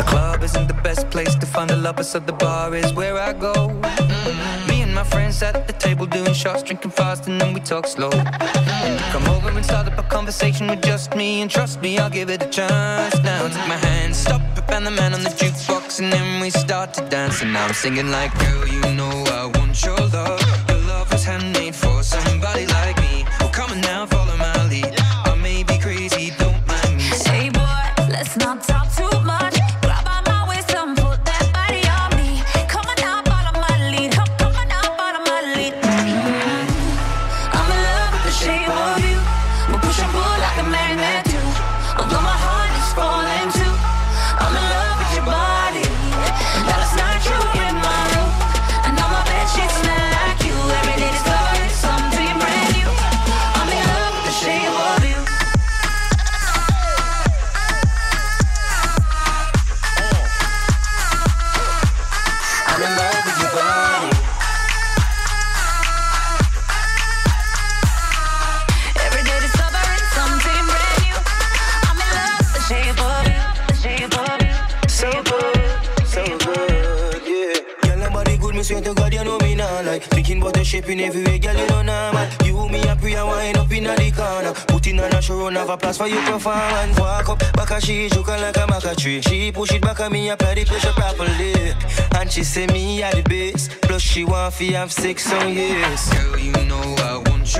The club isn't the best place to find a lover, so the bar is where I go. Mm-hmm. Me and my friends at the table doing shots, drinking fast, and then we talk slow. Come over and start up a conversation with just me, and trust me, I'll give it a chance. Now take my hand, stop it, and the man on the jukebox, and then we start to dance. And now I'm singing like, girl, you know I want your love. Your love was handmade for somebody like me. Well, come on now, follow my lead. I may be crazy, don't mind me. Hey boy, let's not talk too much. Good, me swear to God, you know me now. Like thinking about the shaping everywhere, girl, you know normal. You, me, and wind up in the corner. Putting on a show, have a place for you performance. Walk up, back a she, joke like a maca tree. She push it back at me, apply the pressure properly. And she say me at the base. Plus she want fi have sex on years. Girl, you know I want your